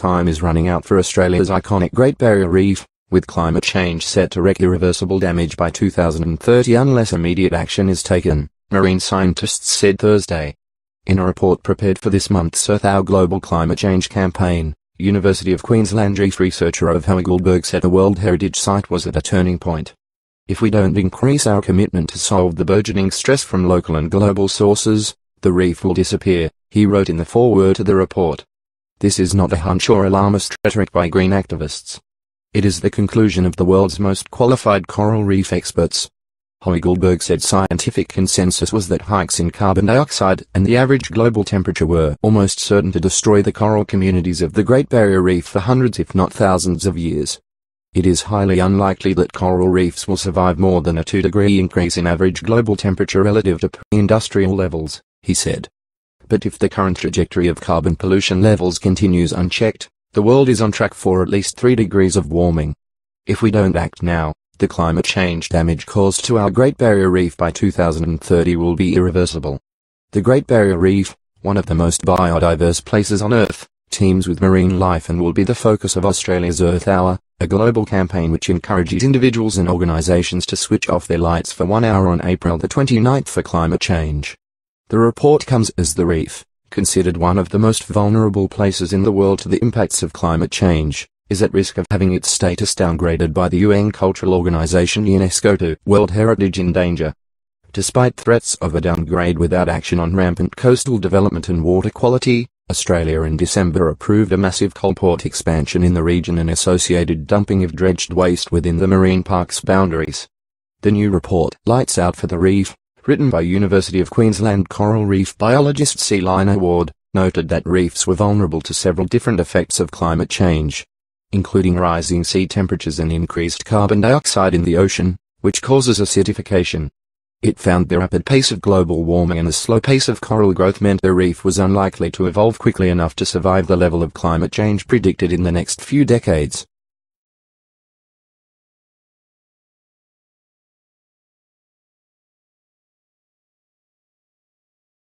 time is running out for Australia's iconic Great Barrier Reef, with climate change set to wreak irreversible damage by 2030 unless immediate action is taken, marine scientists said Thursday. In a report prepared for this month's Earth Hour Global Climate Change Campaign, University of Queensland reef researcher Ove Hoegh-Guldberg said the World Heritage Site was at a turning point. If we don't increase our commitment to solve the burgeoning stress from local and global sources, the reef will disappear, he wrote in the foreword to the report. This is not a hunch or alarmist rhetoric by green activists. It is the conclusion of the world's most qualified coral reef experts. Hoegh-Guldberg said scientific consensus was that hikes in carbon dioxide and the average global temperature were almost certain to destroy the coral communities of the Great Barrier Reef for hundreds if not thousands of years. It is highly unlikely that coral reefs will survive more than a 2 degree increase in average global temperature relative to pre-industrial levels, he said. But if the current trajectory of carbon pollution levels continues unchecked, the world is on track for at least 3 degrees of warming. If we don't act now, the climate change damage caused to our Great Barrier Reef by 2030 will be irreversible. The Great Barrier Reef, one of the most biodiverse places on Earth, teems with marine life and will be the focus of Australia's Earth Hour, a global campaign which encourages individuals and organisations to switch off their lights for one hour on April the 29th for climate change. The report comes as the reef, considered one of the most vulnerable places in the world to the impacts of climate change, is at risk of having its status downgraded by the UN cultural organization UNESCO to World Heritage in Danger. Despite threats of a downgrade without action on rampant coastal development and water quality, Australia in December approved a massive coal port expansion in the region and associated dumping of dredged waste within the marine park's boundaries. The new report, Lights Out for the Reef, written by University of Queensland coral reef biologist Selina Ward, noted that reefs were vulnerable to several different effects of climate change, including rising sea temperatures and increased carbon dioxide in the ocean, which causes acidification. It found the rapid pace of global warming and the slow pace of coral growth meant the reef was unlikely to evolve quickly enough to survive the level of climate change predicted in the next few decades.